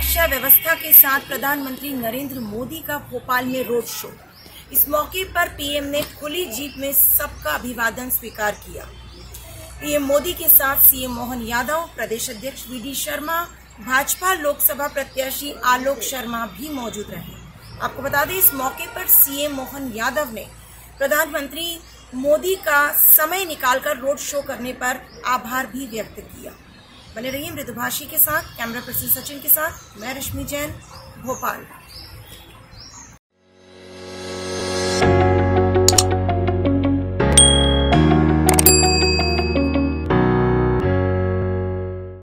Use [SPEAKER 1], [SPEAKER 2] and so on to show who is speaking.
[SPEAKER 1] सुरक्षा व्यवस्था के साथ प्रधानमंत्री नरेंद्र मोदी का भोपाल में रोड शो। इस मौके पर पीएम ने खुली जीप में सबका अभिवादन स्वीकार किया। पीएम मोदी के साथ सीएम मोहन यादव, प्रदेश अध्यक्ष वीडी शर्मा, भाजपा लोकसभा प्रत्याशी आलोक शर्मा भी मौजूद रहे। आपको बता दें, इस मौके पर सीएम मोहन यादव ने प्रधानमंत्री मोदी का समय निकालकर रोड शो करने पर आभार भी व्यक्त किया। बने रहिए मृदुभाषी के साथ कैमरा पर्सन सचिन के साथ मैं रश्मि जैन भोपाल।